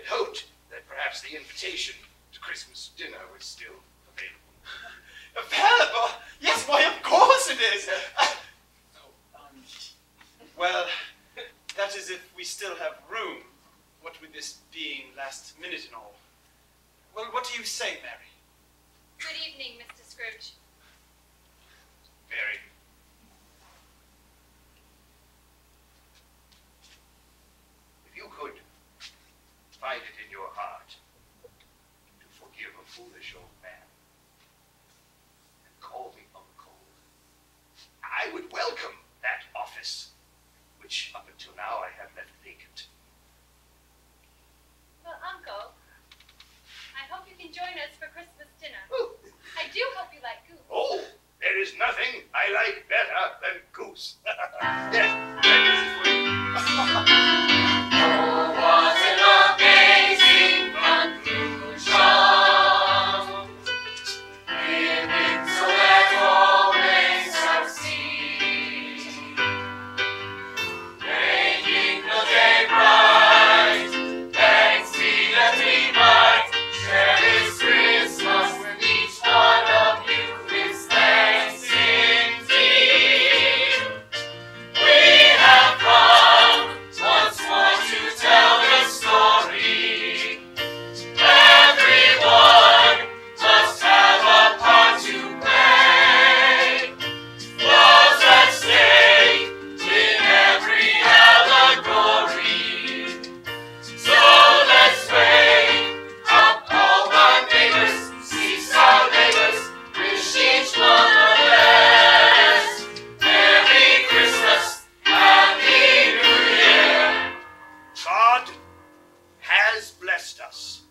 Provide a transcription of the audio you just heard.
I'd hoped that perhaps the invitation to Christmas dinner was still available. Available? Yes, why, of course it is. Uh, oh, um, well, that is if we still have room. What with this being last minute and all. Well, what do you say, Mary? Good evening, Mr. Scrooge. To forgive a foolish old man and call me uncle, I would welcome that office, which up until now I have left vacant. Well, Uncle, I hope you can join us for Christmas dinner. Oh, I do hope you like goose. oh, there is nothing I like better than goose. yes, has blessed us